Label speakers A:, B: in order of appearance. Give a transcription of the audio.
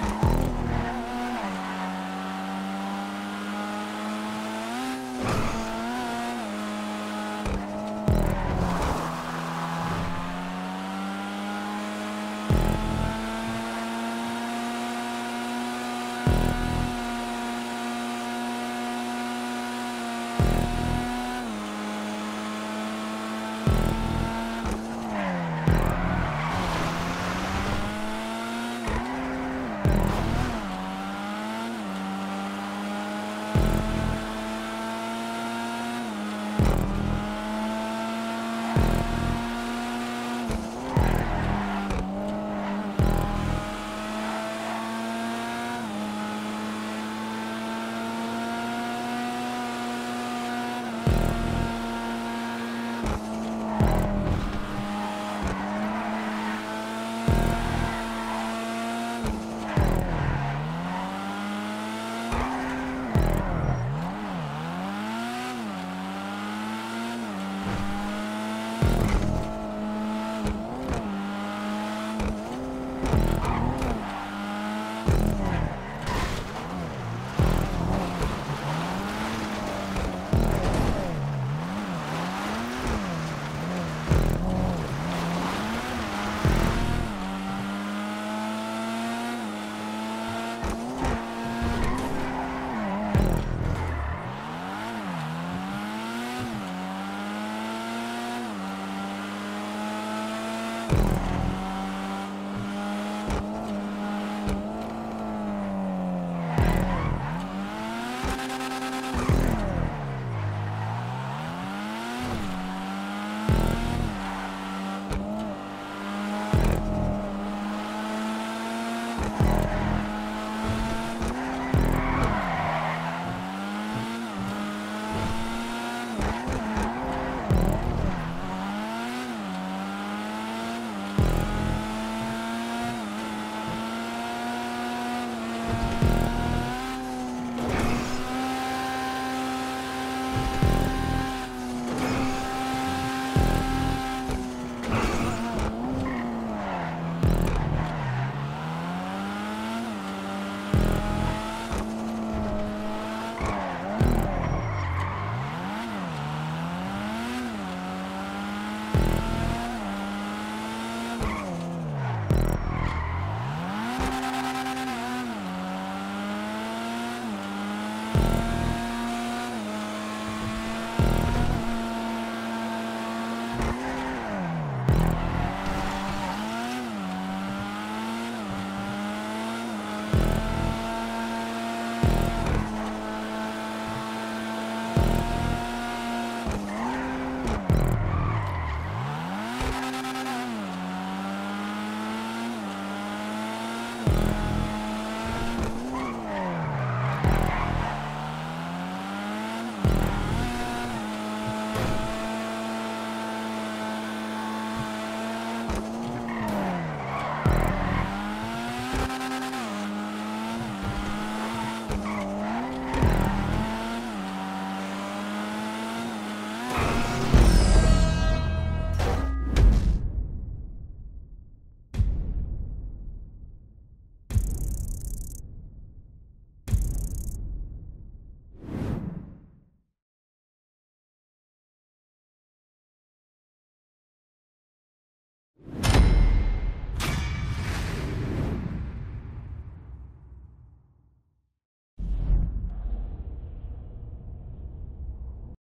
A: Bye.